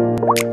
you